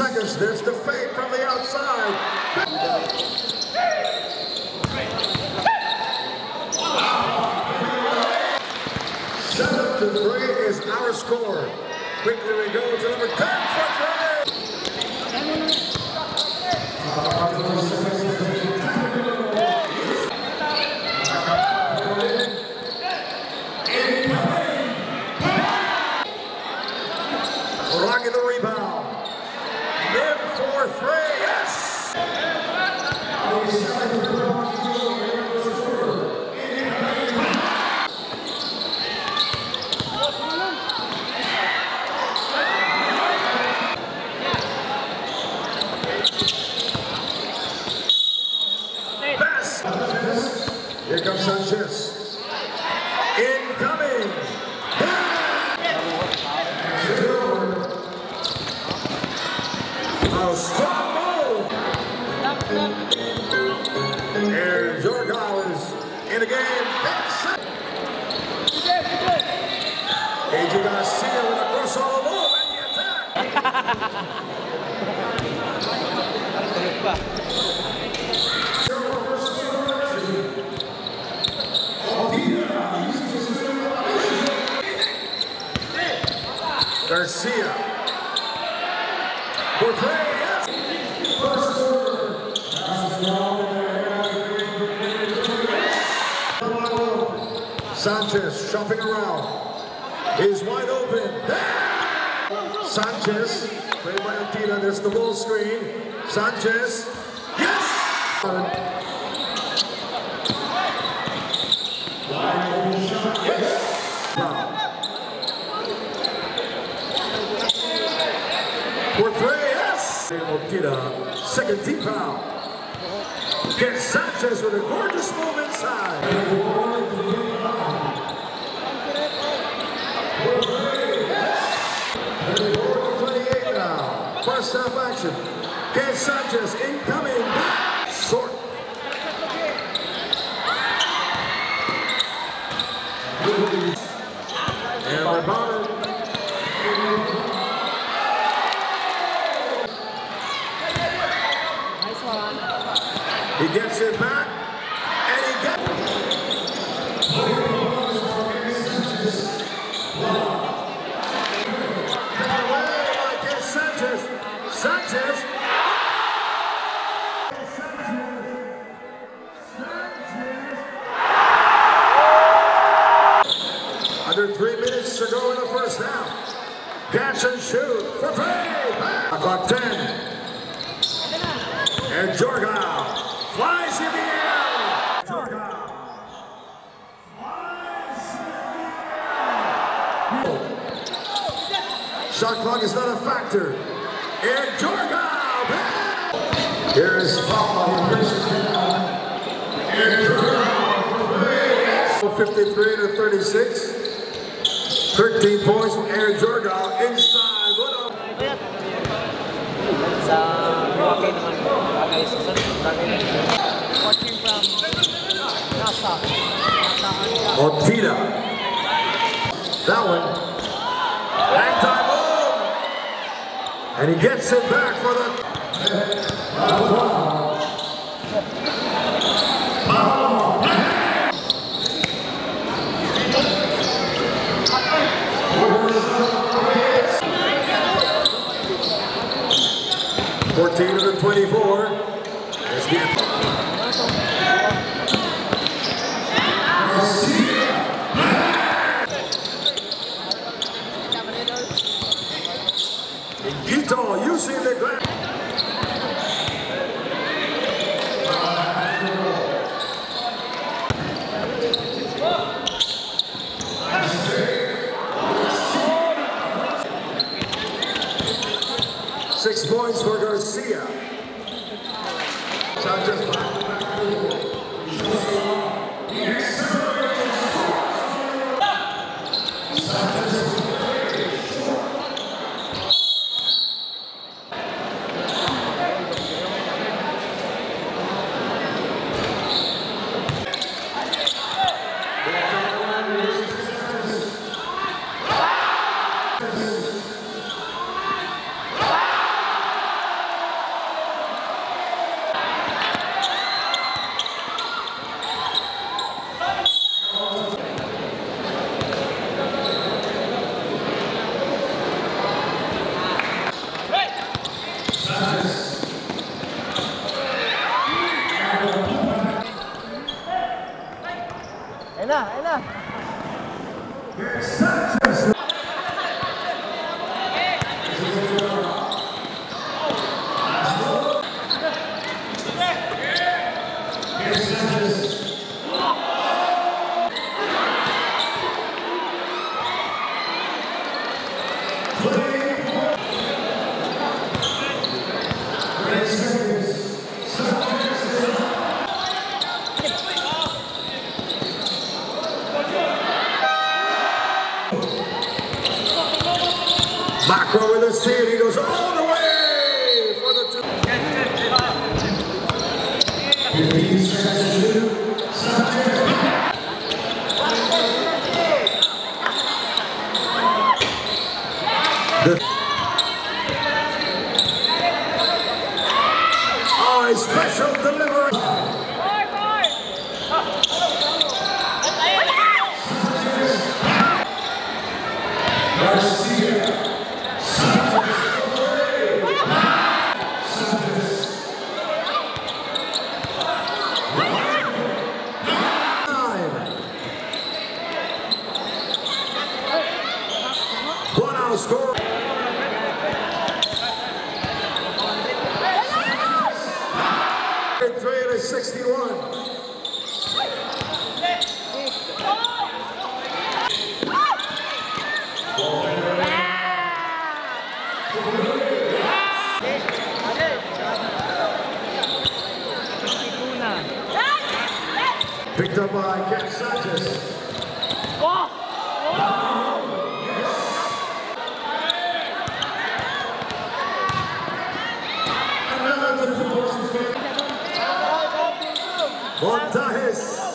seconds. There's the fade from the outside. Seven to three is our score. Quickly we go to number 10 for three. Rocky the rebound. Mid for three. Yes. Pass. Here comes Sanchez. Incoming. A strong move. There's Jorgal is in the game. AJ Garcia with a crossover move and the attack. Garcia. Yes. Sanchez shopping around. He's wide open. Sanchez, played by Antina. There's the ball screen. Sanchez. Yes! For three, yes! Second deep foul. Here's Sanchez with a gorgeous move inside. First half action. Kent Sanchez incoming. Short. And rebounded. He gets it back. And he gets Taken away by Kent Sanchez. Sanchez. Under three minutes to go in the first half. Catch and shoot for three. Clock 10. And Jorgal flies in the air. Jorgal. Shot clock is not a factor. And Jorgal. Here's Papa. And Jorgal. 53 to 36. 13 points from Aaron Jorgal inside. What sa. That one. Hang time move. And he gets it back for the. Fourteen of the twenty-four. There's the Ito using the glass. Six points points for Garcia. Sanchez Ayun na, ayun na. Macro with a steal. He goes all the way for the two. The- Oh, a special delivery. Nine. One out score. Three to 61. Picked up by Kent Sanchez. Montajes. Sanchez.